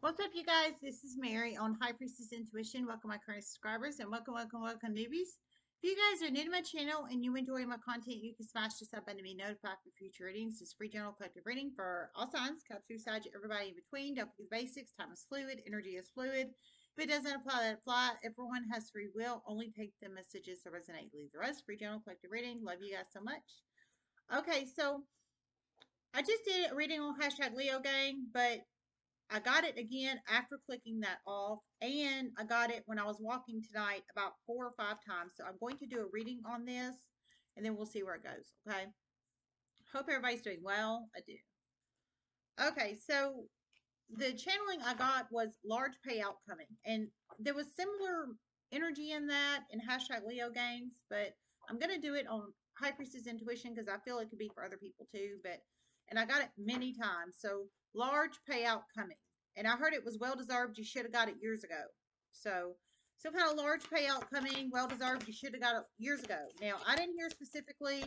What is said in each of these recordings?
What's up, you guys? This is Mary on High Priestess Intuition. Welcome, my current subscribers, and welcome, welcome, welcome, newbies. If you guys are new to my channel and you enjoy my content, you can smash the sub button to be notified for future readings. It's free general collective reading for all signs, Capricorn, Sag, everybody in between. Don't forget the basics. Time is fluid. Energy is fluid. If it doesn't apply, let it fly. Everyone has free will. Only take the messages that resonate. Leave the rest. Free general collective reading. Love you guys so much. Okay, so I just did a reading on hashtag Leo Gang, but I got it again after clicking that off, and I got it when I was walking tonight about four or five times. So I'm going to do a reading on this, and then we'll see where it goes. Okay. Hope everybody's doing well. I do. Okay, so the channeling I got was large payout coming, and there was similar energy in that in hashtag Leo Gangs, but I'm gonna do it on High Priestess Intuition because I feel it could be for other people too. But and I got it many times. So large payout coming. And I heard it was well deserved. You should have got it years ago. So some kind of large payout coming, well deserved. You should have got it years ago. Now I didn't hear specifically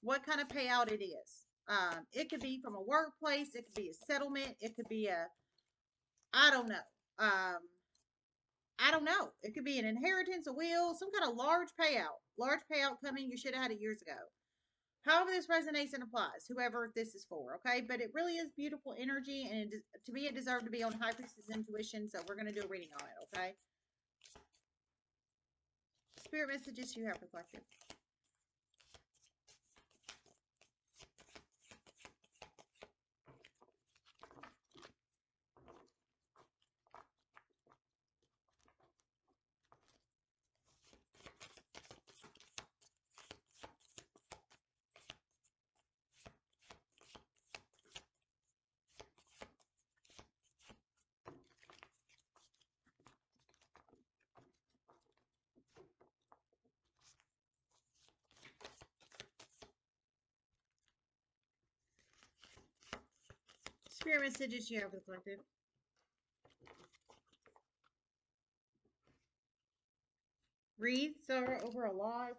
what kind of payout it is. Um, it could be from a workplace. It could be a settlement. It could be a, I don't know. Um, I don't know. It could be an inheritance, a will, some kind of large payout. Large payout coming. You should have had it years ago. However, this resonates and applies, whoever this is for, okay? But it really is beautiful energy, and it, to me, it deserved to be on High Priestess Intuition, so we're going to do a reading on it, okay? Spirit messages you have reflected. Spirit messages you have for the collective. Breathe sorrow over a loss.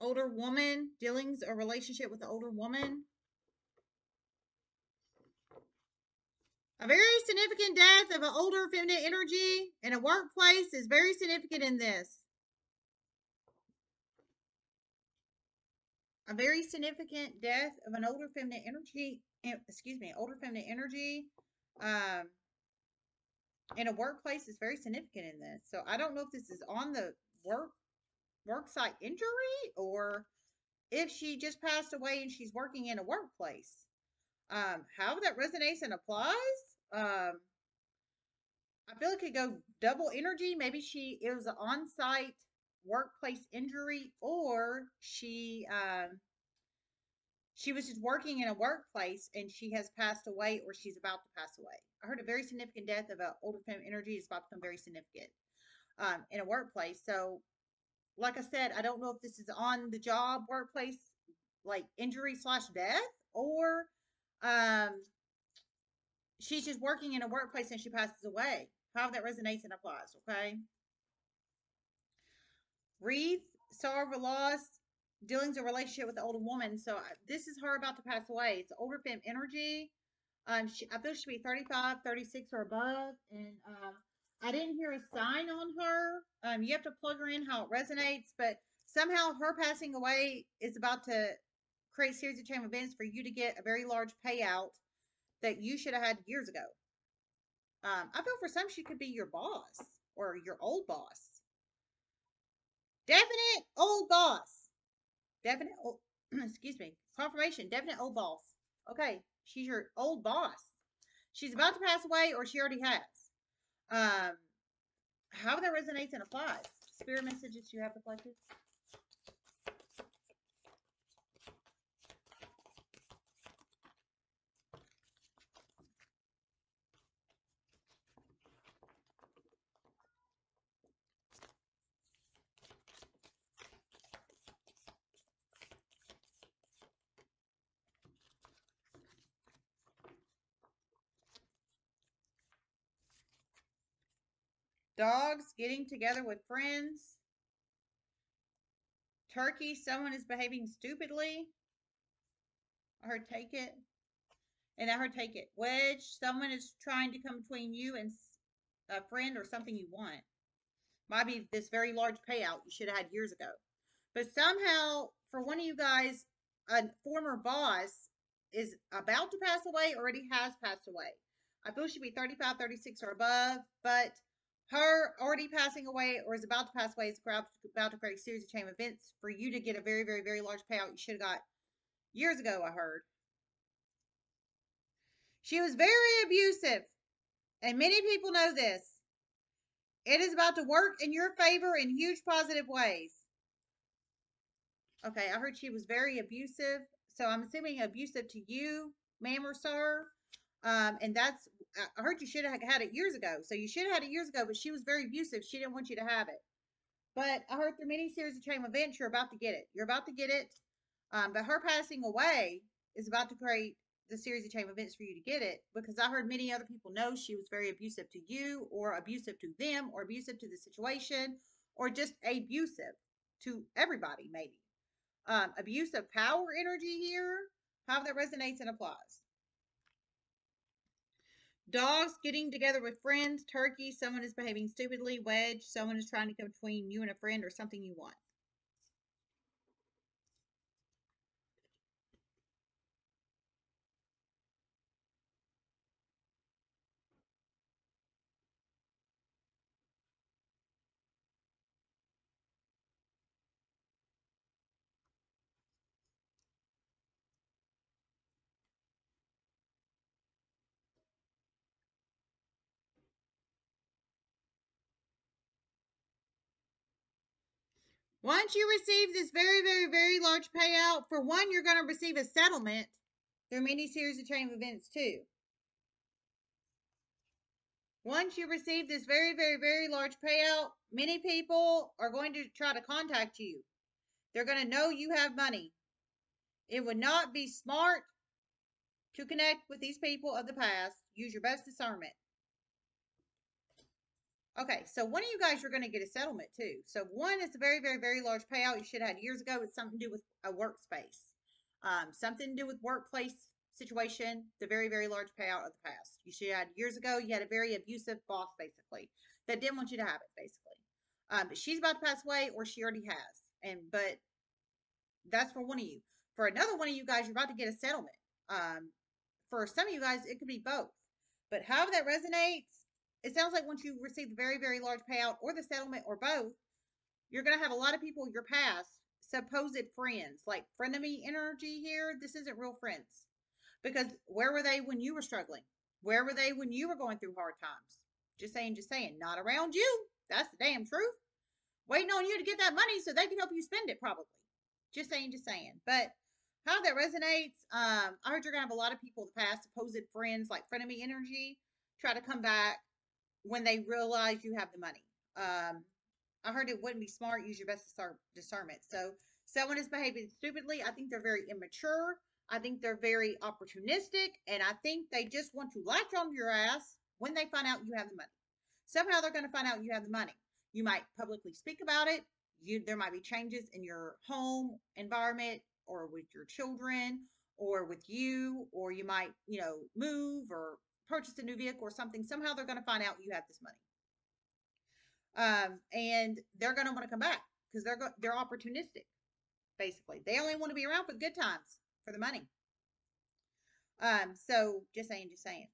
Older woman, dealings or relationship with the older woman. A very significant death of an older feminine energy in a workplace is very significant in this. A very significant death of an older feminine energy, excuse me, older feminine energy um, in a workplace is very significant in this. So I don't know if this is on the work work site injury or if she just passed away and she's working in a workplace. Um, how that resonates and applies. Um, I feel it could go double energy. Maybe she it was an on-site workplace injury or she um, she was just working in a workplace and she has passed away or she's about to pass away. I heard a very significant death of an older feminine energy is about to become very significant um, in a workplace. So, like I said, I don't know if this is on the job workplace, like injury slash death, or um, she's just working in a workplace and she passes away. How that resonates and applies, okay? Breathe, sorrow for loss, dealings a relationship with the older woman. So this is her about to pass away. It's older femme energy. Um, she, I feel she should be 35, 36 or above. And um, I didn't hear a sign on her. Um, you have to plug her in how it resonates, but somehow her passing away is about to create series of chain events for you to get a very large payout that you should have had years ago. Um, I feel for some she could be your boss or your old boss. Definite old boss. Definite old, excuse me, confirmation. Definite old boss. Okay, she's your old boss. She's about to pass away or she already has. Um, how that resonates and applies. Spirit messages you have reflected. Dogs getting together with friends. Turkey, someone is behaving stupidly. I heard take it. And let her take it. Wedge, someone is trying to come between you and a friend or something you want. Might be this very large payout you should have had years ago. But somehow, for one of you guys, a former boss is about to pass away, or already has passed away. I feel she'd be 35, 36 or above, but her already passing away or is about to pass away is about to create a series of chain events for you to get a very, very, very large payout you should have got years ago, I heard. She was very abusive, and many people know this. It is about to work in your favor in huge positive ways. Okay, I heard she was very abusive. So I'm assuming abusive to you, ma'am or sir. Um, and that's, I heard you should have had it years ago. So you should have had it years ago, but she was very abusive. She didn't want you to have it. But I heard through many series of chain events, you're about to get it. You're about to get it. Um, but her passing away is about to create the series of chain events for you to get it because I heard many other people know she was very abusive to you or abusive to them or abusive to the situation or just abusive to everybody, maybe. Um, abuse of power energy here, how that resonates and applies. Dogs getting together with friends, turkey, someone is behaving stupidly, wedge, someone is trying to come between you and a friend or something you want. Once you receive this very, very, very large payout, for one, you're going to receive a settlement. Are many series of chain events too. Once you receive this very, very, very large payout, many people are going to try to contact you. They're going to know you have money. It would not be smart to connect with these people of the past. Use your best discernment. Okay, so one of you guys you're going to get a settlement too. So one is a very, very, very large payout you should have had years ago. It's something to do with a workspace, um, something to do with workplace situation. The very, very large payout of the past. You should have had years ago. You had a very abusive boss, basically, that didn't want you to have it, basically. Um, but she's about to pass away, or she already has. And but that's for one of you. For another one of you guys, you're about to get a settlement. Um, for some of you guys, it could be both. But however that resonates, it sounds like once you receive the very, very large payout or the settlement or both, you're going to have a lot of people your past, supposed friends, like frenemy energy here. This isn't real friends. Because where were they when you were struggling? Where were they when you were going through hard times? Just saying, just saying. Not around you. That's the damn truth. Waiting on you to get that money so they can help you spend it, probably. Just saying, just saying. But how that resonates, um, I heard you're going to have a lot of people in the past, supposed friends, like frenemy energy, try to come back when they realize you have the money. Um, I heard it wouldn't be smart. Use your best discernment. So someone is behaving stupidly. I think they're very immature. I think they're very opportunistic, and I think they just want to latch on your ass when they find out you have the money. Somehow they're going to find out you have the money. You might publicly speak about it. You there might be changes in your home environment or with your children or with you, or you might, you know, move or purchase a new vehicle or something, somehow they're going to find out you have this money. Um, and they're going to want to come back because they're go- they're opportunistic, basically. They only want to be around for good times for the money. Um, so just saying, just saying.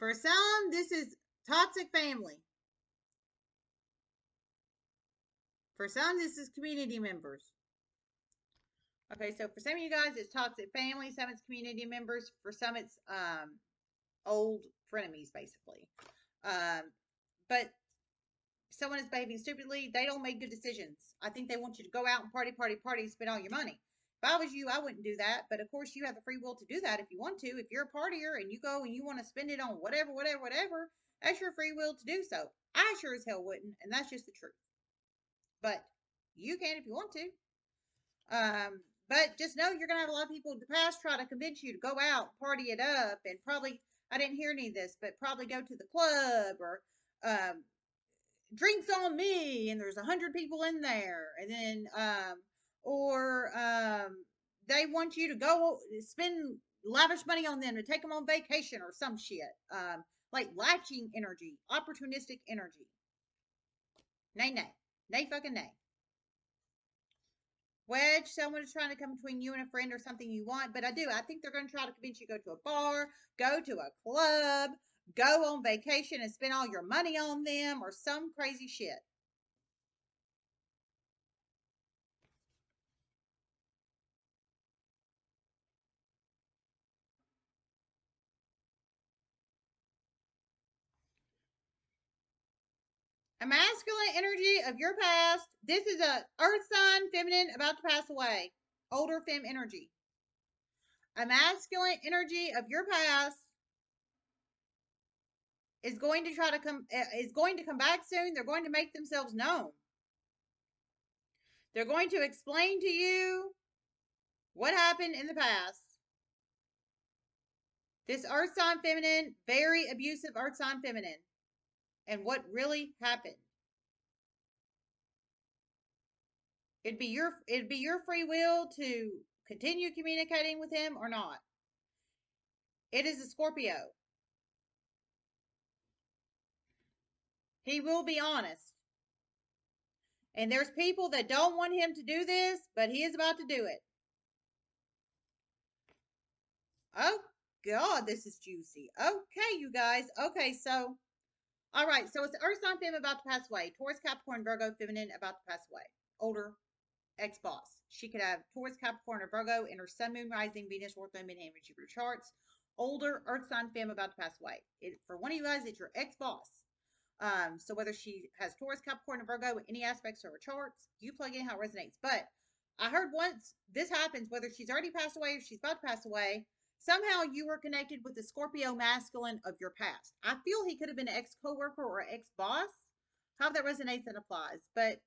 For some, this is toxic family. For some, this is community members. Okay, so for some of you guys, it's toxic family. Some it's community members. For some, it's um, old frenemies, basically. Um, but someone is behaving stupidly. They don't make good decisions. I think they want you to go out and party, party, party, spend all your money. If I was you, I wouldn't do that. But of course, you have the free will to do that if you want to. If you're a partier and you go and you want to spend it on whatever, whatever, whatever, that's your free will to do so. I sure as hell wouldn't, and that's just the truth. But you can if you want to. Um, but just know you're gonna have a lot of people in the past try to convince you to go out, party it up, and probably I didn't hear any of this, but probably go to the club or um, drinks on me, and there's a hundred people in there, and then um, or um, they want you to go spend lavish money on them to take them on vacation or some shit. Um, like latching energy, opportunistic energy. Nay, nay. Nay, fucking nay. Wedge, someone is trying to come between you and a friend or something you want, but I do. I think they're going to try to convince you to go to a bar, go to a club, go on vacation and spend all your money on them or some crazy shit. A masculine energy of your past. This is a earth sign, feminine, about to pass away. Older fem energy. A masculine energy of your past is going to try to come eh, is going to come back soon. They're going to make themselves known. They're going to explain to you what happened in the past. This earth sign feminine, very abusive earth sign feminine and what really happened. It'd be your it'd be your free will to continue communicating with him or not. It is a Scorpio. He will be honest. And there's people that don't want him to do this, but he is about to do it. Oh, God, this is juicy. Okay, you guys. Okay, so all right, so it's Earth sign femme about to pass away. Taurus, Capricorn, Virgo, feminine about to pass away. Older ex boss. She could have Taurus, Capricorn, or Virgo in her Sun, Moon, Rising, Venus, North Node, Midheaven, Jupiter charts. Older Earth sign femme about to pass away. It, for one of you guys, it's your ex boss. Um, so whether she has Taurus, Capricorn, or Virgo, any aspects of her charts, you plug in how it resonates. But I heard once this happens, whether she's already passed away or she's about to pass away, Somehow you were connected with the Scorpio masculine of your past. I feel he could have been an ex coworker or ex boss. How that resonates and applies, but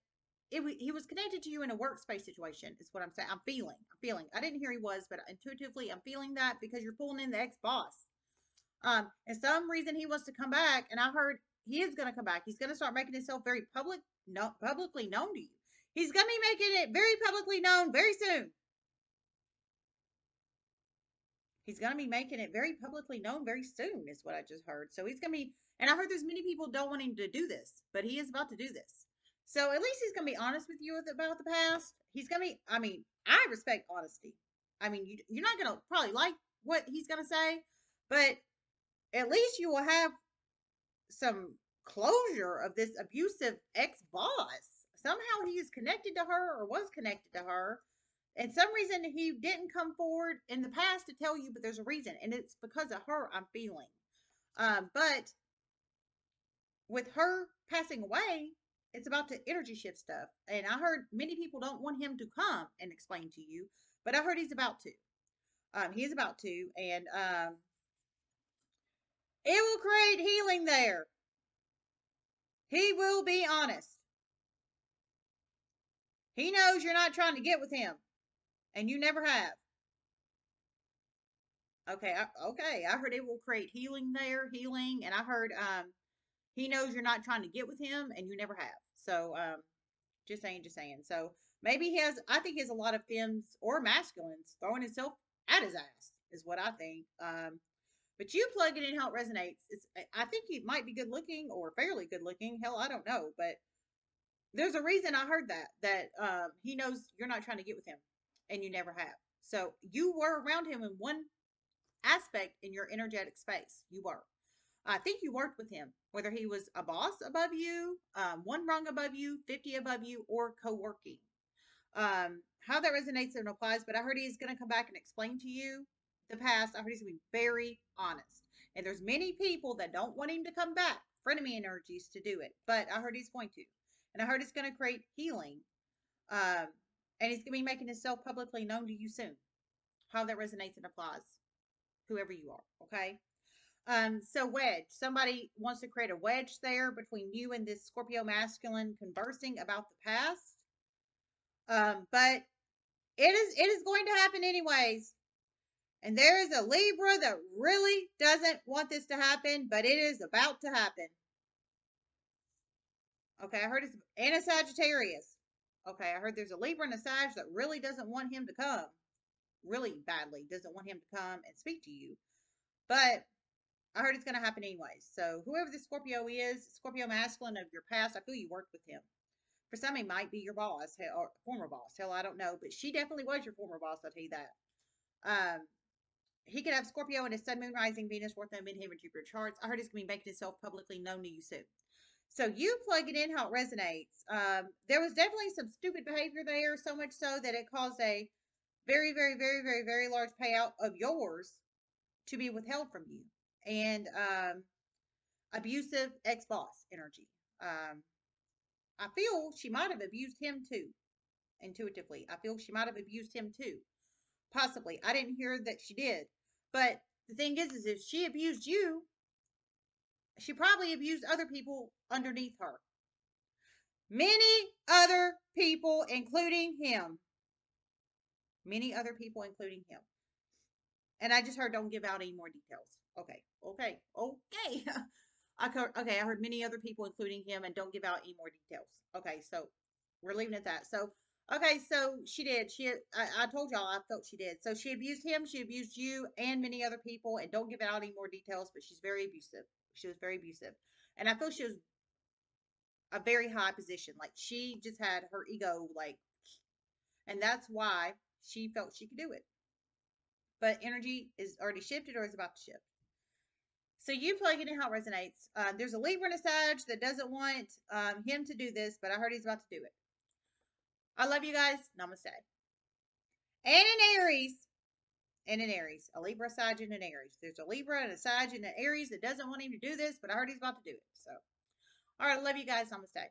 it he was connected to you in a workspace situation. Is what I'm saying. I'm feeling. I'm feeling. I didn't hear he was, but intuitively I'm feeling that because you're pulling in the ex boss. Um, and some reason he wants to come back, and I heard he is going to come back. He's going to start making himself very public, no, publicly known to you. He's going to be making it very publicly known very soon. He's going to be making it very publicly known very soon, is what I just heard. So he's going to be, and I heard there's many people don't want him to do this, but he is about to do this. So at least he's going to be honest with you about the past. He's going to be, I mean, I respect honesty. I mean, you, you're not going to probably like what he's going to say, but at least you will have some closure of this abusive ex boss. Somehow he is connected to her or was connected to her and some reason he didn't come forward in the past to tell you, but there's a reason, and it's because of her. I'm feeling, um, but with her passing away, it's about the energy shift stuff. And I heard many people don't want him to come and explain to you, but I heard he's about to. Um, he's about to, and um, it will create healing there. He will be honest. He knows you're not trying to get with him and you never have. Okay, I, okay. I heard it will create healing there, healing, and I heard um he knows you're not trying to get with him, and you never have. So um, just saying, just saying. So maybe he has. I think he has a lot of femmes or masculines throwing himself at his ass is what I think. Um, but you plug it in how it resonates. It's. I think he might be good looking or fairly good looking. Hell, I don't know, but there's a reason I heard that. That um, he knows you're not trying to get with him and you never have. So you were around him in one aspect in your energetic space. You were. I think you worked with him, whether he was a boss above you, um, one rung above you, 50 above you, or co working. Um, how that resonates and applies, but I heard he's going to come back and explain to you the past. I heard he's going to be very honest. And there's many people that don't want him to come back, frenemy energies to do it, but I heard he's going to. And I heard it's going to create healing um, and he's going to be making himself publicly known to you soon. How that resonates and applies, whoever you are. Okay. Um, so wedge. Somebody wants to create a wedge there between you and this Scorpio masculine conversing about the past. Um, but It is it is going to happen anyways. And there is a Libra that really doesn't want this to happen, but it is about to happen. Okay, I heard it's and a Sagittarius. Okay, I heard there's a Libra and a Sag that really doesn't want him to come. Really badly doesn't want him to come and speak to you. But I heard it's going to happen anyways. So whoever the Scorpio is, Scorpio masculine of your past, I feel you worked with him. For some, he might be your boss, or former boss. Hell, I don't know, but she definitely was your former boss. I'll tell you that. Um, he could have Scorpio and his Sun, Moon, Rising, Venus, North Node, Midheaven, Jupiter charts. I heard he's going to be making himself publicly known to you soon. So you plug it in how it resonates. Um, there was definitely some stupid behavior there, so much so that it caused a very, very, very, very, very large payout of yours to be withheld from you. And um, abusive ex boss energy. Um, I feel she might have abused him too, intuitively. I feel she might have abused him too. Possibly. I didn't hear that she did. But the thing is, is if she abused you, she probably abused other people underneath her. Many other people, including him. Many other people, including him. And I just heard don't give out any more details. Okay, okay, okay. I heard, okay, I heard many other people, including him, and don't give out any more details. Okay, so we're leaving at that. So, okay, so she did. She, I, I told y'all, I felt she did. So she abused him, she abused you, and many other people, and don't give out any more details. But she's very abusive. She was very abusive, and I feel she was a very high position. Like she just had her ego, like, and that's why she felt she could do it. But energy is already shifted or is about to shift. So you plug it in how it resonates. Uh, there's a Libra and a that doesn't want um, him to do this, but I heard he's about to do it. I love you guys. Namaste. And an Aries. And an Aries. A Libra, Sag, and an Aries. There's a Libra and a Sag and an Aries that doesn't want him to do this, but I heard he's about to do it. So, all right. Love you guys. Namaste.